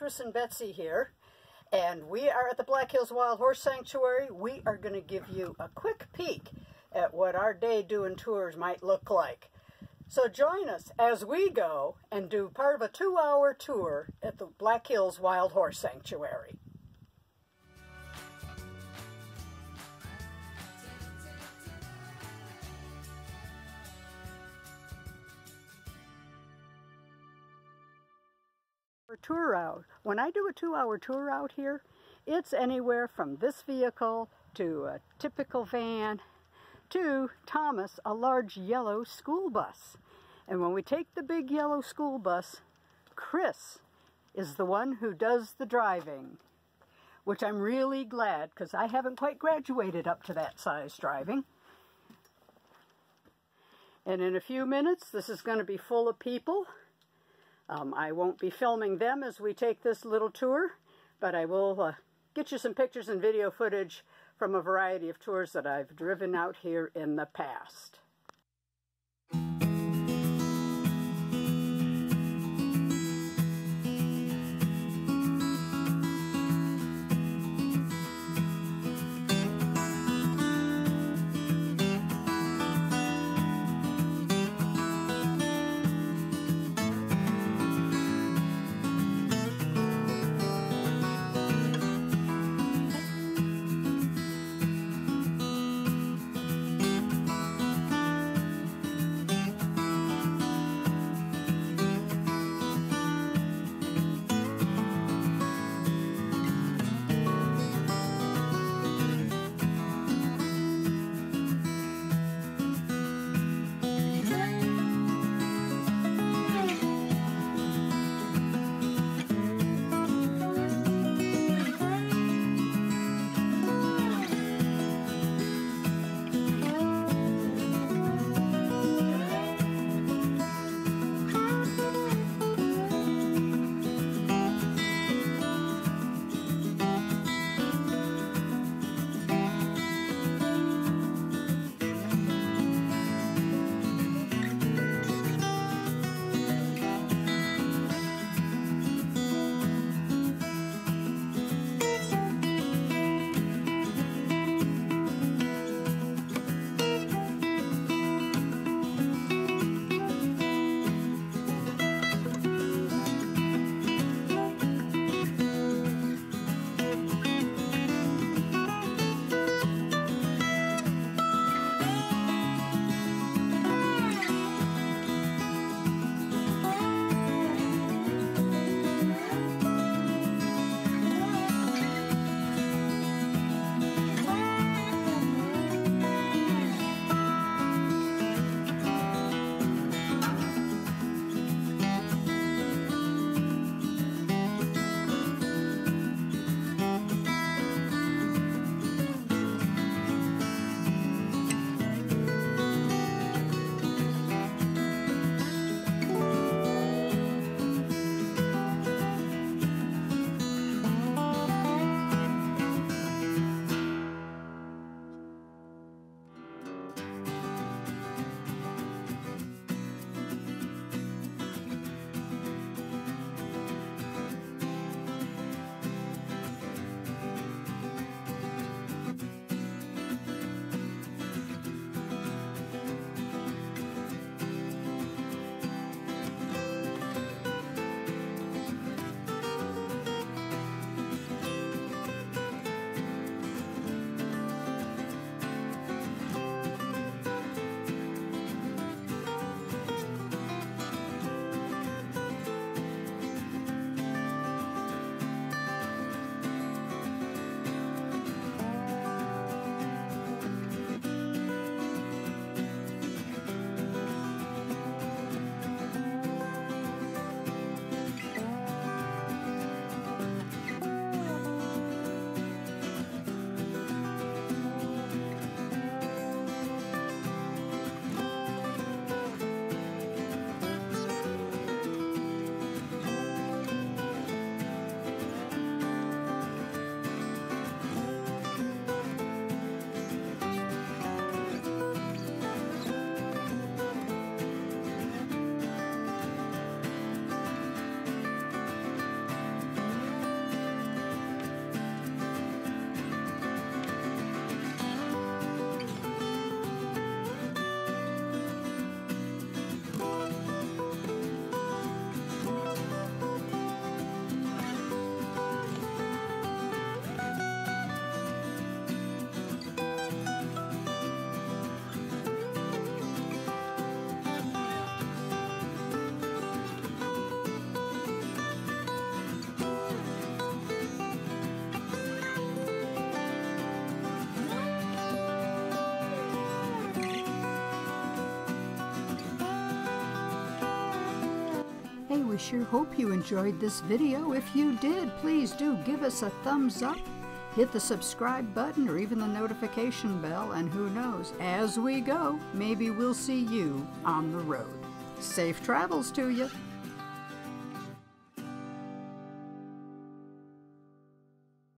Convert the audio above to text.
Chris and Betsy here, and we are at the Black Hills Wild Horse Sanctuary. We are going to give you a quick peek at what our day doing tours might look like. So join us as we go and do part of a two-hour tour at the Black Hills Wild Horse Sanctuary. Tour out. When I do a two-hour tour out here, it's anywhere from this vehicle to a typical van to Thomas, a large yellow school bus. And when we take the big yellow school bus, Chris is the one who does the driving, which I'm really glad because I haven't quite graduated up to that size driving. And in a few minutes, this is going to be full of people. Um, I won't be filming them as we take this little tour, but I will uh, get you some pictures and video footage from a variety of tours that I've driven out here in the past. Sure hope you enjoyed this video. If you did, please do give us a thumbs up, hit the subscribe button or even the notification bell, and who knows, as we go, maybe we'll see you on the road. Safe travels to you.